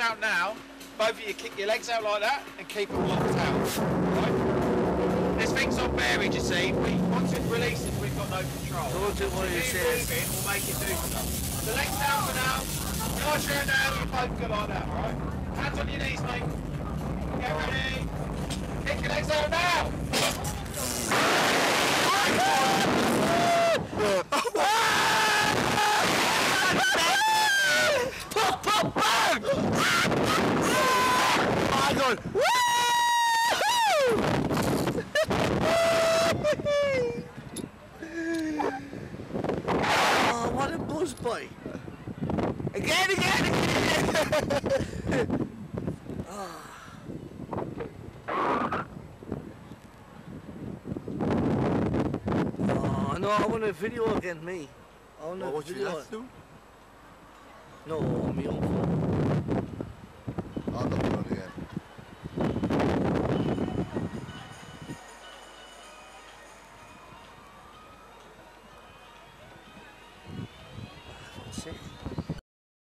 out now, both of you kick your legs out like that and keep them locked out. Right? This thing's on bearage, you see. We, once it releases, we've got no control. Don't do what If you you say. move we'll make it do stuff. The legs down for now. Your chair down, you both go like that, alright? Hands on your knees, mate. Get ready. Kick your legs out now. My oh, what a buzz boy! Again, again, again! oh no, I want a video again, me. I want a What you video. to? No, me own আসছে